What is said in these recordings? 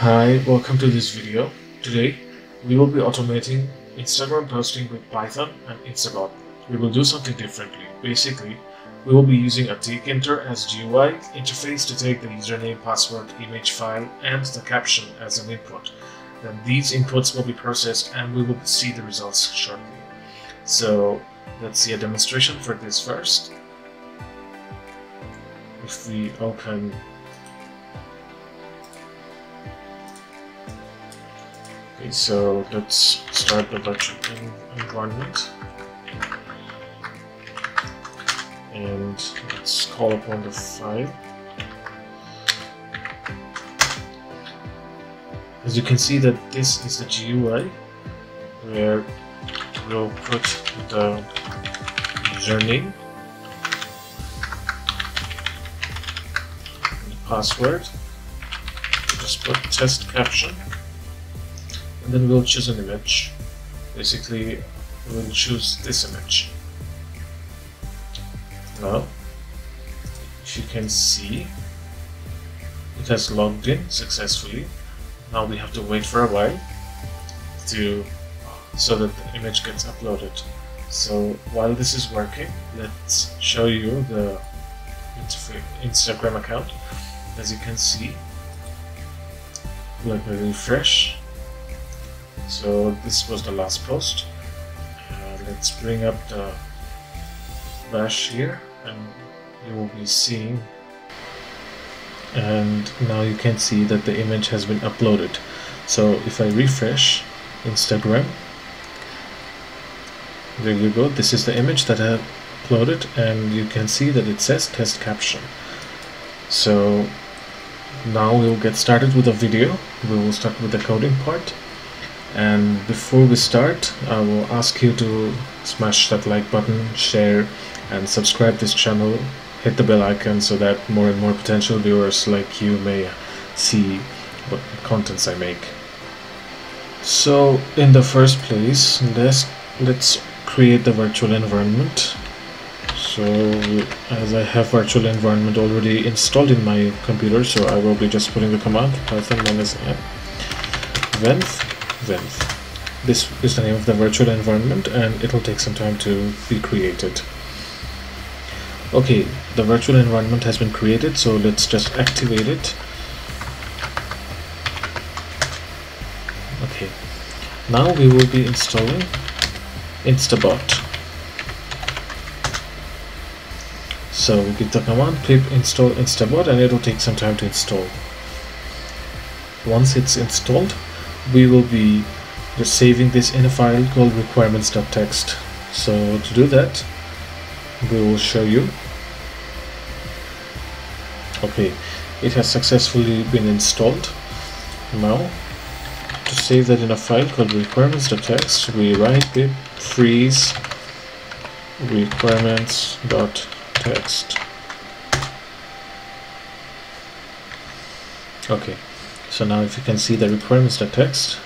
Hi, welcome to this video. Today, we will be automating Instagram posting with Python and Instabot. We will do something differently. Basically, we will be using a Tkinter as GUI interface to take the username, password, image file, and the caption as an input. Then these inputs will be processed and we will see the results shortly. So let's see a demonstration for this first. If we open Okay, so let's start the virtual environment. And let's call upon the file. As you can see that this is the GUI where we'll put the username, the password, just put test caption and then we'll choose an image. Basically, we'll choose this image. Now, if you can see, it has logged in successfully. Now we have to wait for a while to so that the image gets uploaded. So while this is working, let's show you the Instagram account. As you can see, let me refresh so this was the last post. Uh, let's bring up the bash here and you will be seeing. And now you can see that the image has been uploaded. So if I refresh Instagram there you go. This is the image that I uploaded and you can see that it says test caption. So now we'll get started with the video. We will start with the coding part and before we start I will ask you to smash that like button share and subscribe this channel. Hit the bell icon so that more and more potential viewers like you may see what contents I make. So in the first place let's let's create the virtual environment. So as I have virtual environment already installed in my computer so I will be just putting the command python minus m venv this is the name of the virtual environment and it will take some time to be created. Okay, the virtual environment has been created, so let's just activate it. Okay, now we will be installing Instabot. So we give the command pip install Instabot and it will take some time to install. Once it's installed, we will be just saving this in a file called requirements.txt. So to do that, we will show you. Okay, it has successfully been installed. Now, to save that in a file called requirements.txt, we write pip freeze requirements.txt. Okay, so now if you can see the requirements.txt,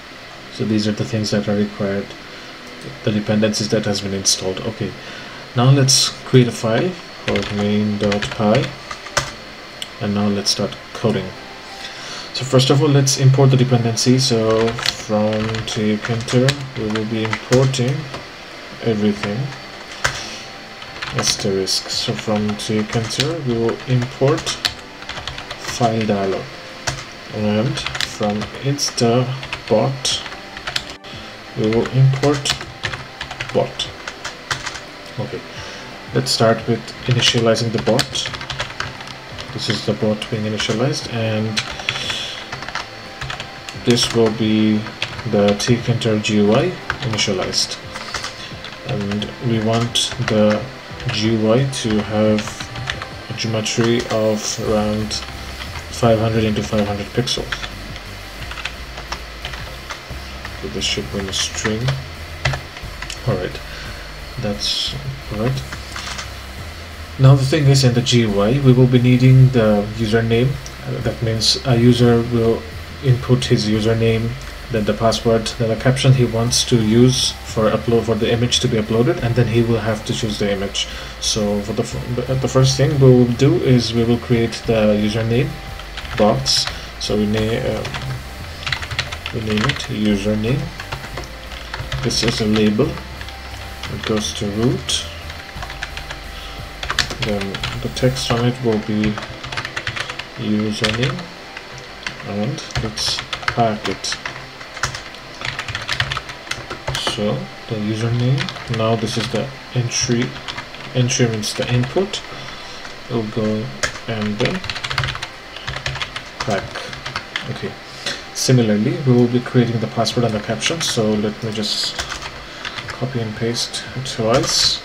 so these are the things that are required, the dependencies that has been installed. Okay, now let's create a file called main.py and now let's start coding. So first of all, let's import the dependency. So from tkinter, we will be importing everything asterisk. So from tkinter, we will import file dialog and from instabot we will import bot. Okay. Let's start with initializing the bot. This is the bot being initialized and this will be the tkinter GUI initialized. And we want the GUI to have a geometry of around 500 into 500 pixels. So this should be a string. Alright, that's right. Now the thing is in the GUI, we will be needing the username. That means a user will input his username, then the password, then the caption he wants to use for upload for the image to be uploaded, and then he will have to choose the image. So for the the first thing we will do is we will create the username box so we name um, we name it username. This is a label. It goes to root. Then the text on it will be username and let's pack it so the username now this is the entry entry means the input. It'll go and then pack okay. Similarly we will be creating the password and the caption so let me just copy and paste twice.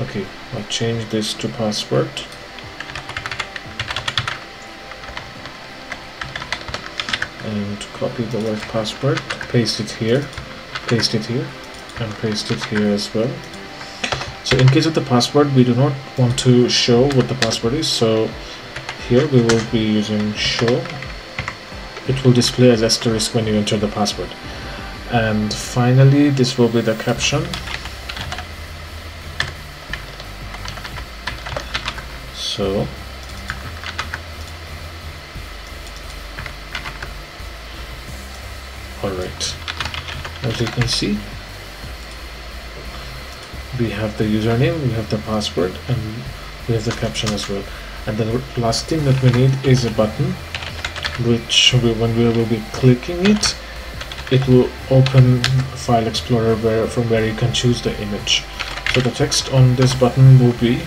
Okay I'll change this to password. And copy the word password paste it here paste it here and paste it here as well. So in case of the password we do not want to show what the password is so here we will be using show it will display as asterisk when you enter the password. And finally this will be the caption. So alright as you can see we have the username we have the password and we have the caption as well and the last thing that we need is a button which we, when we will be clicking it it will open file explorer where from where you can choose the image. So the text on this button will be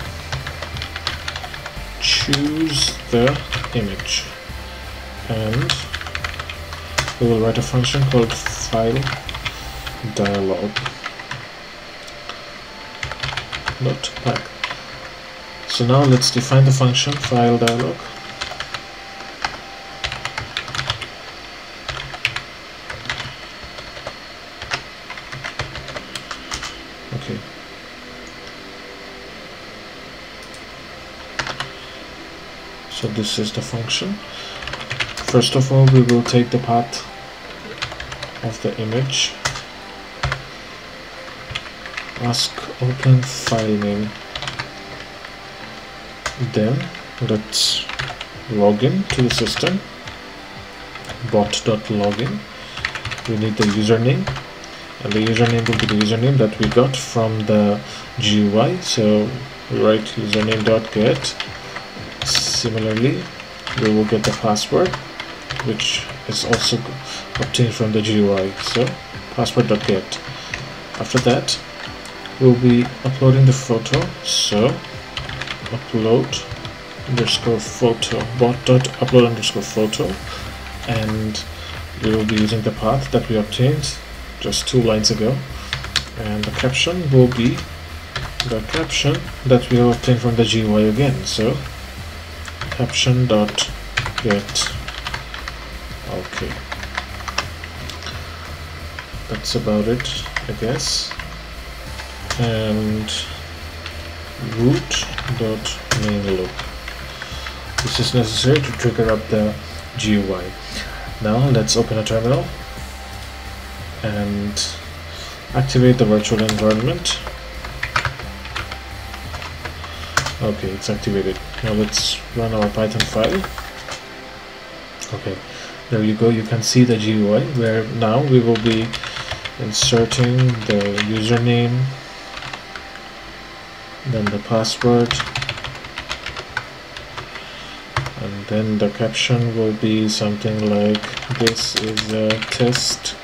choose the image. And we will write a function called file dialog. Dot pack so now let's define the function file dialog. Okay. So this is the function. First of all we will take the path of the image. Ask open file name then let's login to the system. Bot.login we need the username. And the username will be the username that we got from the GUI so we write username.get similarly we will get the password which is also obtained from the GUI so password.get after that we'll be uploading the photo. So upload underscore photo bot dot upload underscore photo and we will be using the path that we obtained just two lines ago. And the caption will be the caption that we have obtained from the GUI again. So caption dot get. Okay. That's about it I guess. And root dot main loop. This is necessary to trigger up the GUI now let's open a terminal and activate the virtual environment. Okay it's activated. Now let's run our python file. Okay there you go. You can see the GUI where now we will be inserting the username then the password. And then the caption will be something like this is a test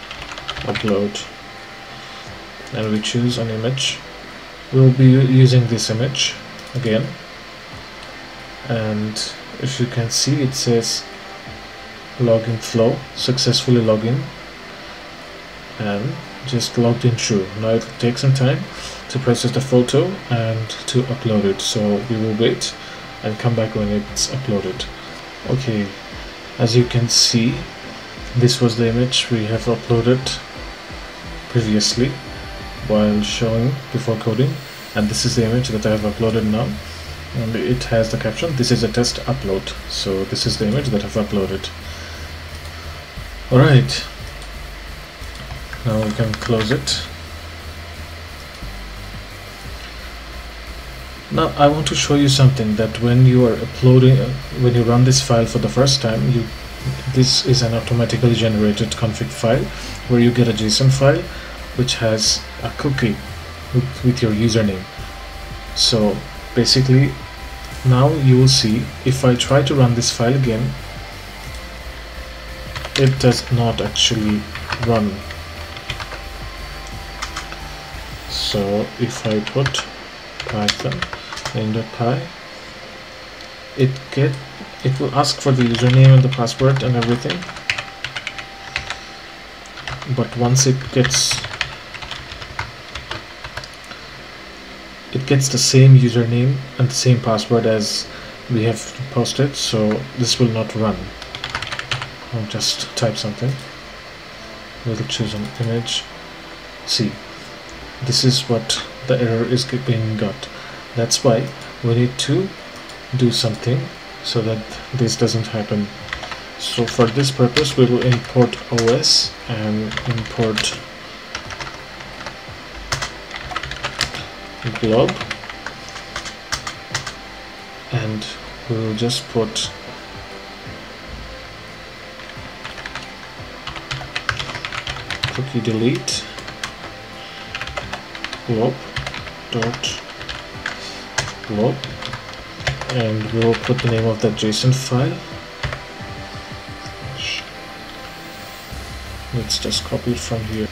upload. And we choose an image. We'll be using this image again. And if you can see it says login flow successfully login. And just logged in through. now it will take some time to process the photo and to upload it so we will wait and come back when it's uploaded. Okay as you can see this was the image we have uploaded previously while showing before coding and this is the image that I have uploaded now. And it has the caption this is a test upload. So this is the image that I've uploaded. Alright now we can close it. Now I want to show you something that when you are uploading uh, when you run this file for the first time you this is an automatically generated config file where you get a JSON file which has a cookie with, with your username. So basically now you will see if I try to run this file again it does not actually run so if I put python main.py it get it will ask for the username and the password and everything. But once it gets it gets the same username and the same password as we have posted so this will not run. I'll just type something. We'll choose an image. See this is what the error is being got. That's why we need to do something so that this doesn't happen. So for this purpose we will import os and import glob. And we will just put cookie delete glob dot glob and we'll put the name of that JSON file. Let's just copy it from here.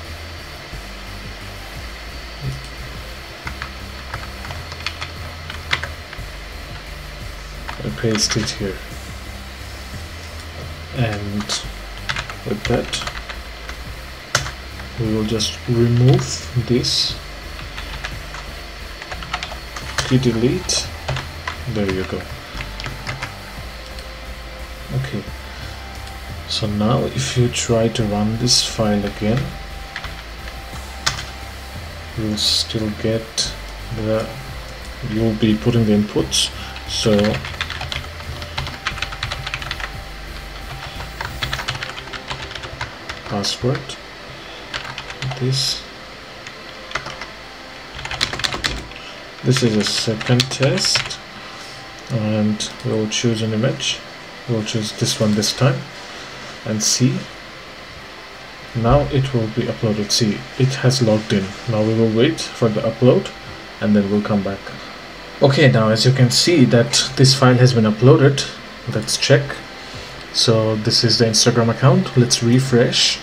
And paste it here. And with that we will just remove this key delete? There you go. Okay. So now if you try to run this file again you'll still get the you'll be putting the inputs. So password. This this is a second test and we'll choose an image. We'll choose this one this time and see now it will be uploaded. See it has logged in. Now we will wait for the upload and then we'll come back. Okay now as you can see that this file has been uploaded let's check. So this is the Instagram account. Let's refresh.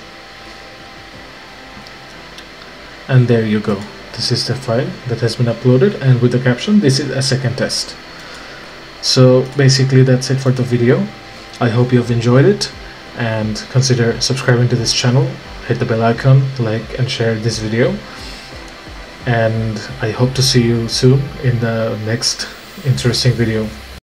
And there you go this is the file that has been uploaded and with the caption this is a second test. So basically that's it for the video. I hope you have enjoyed it and consider subscribing to this channel. Hit the bell icon like and share this video. And I hope to see you soon in the next interesting video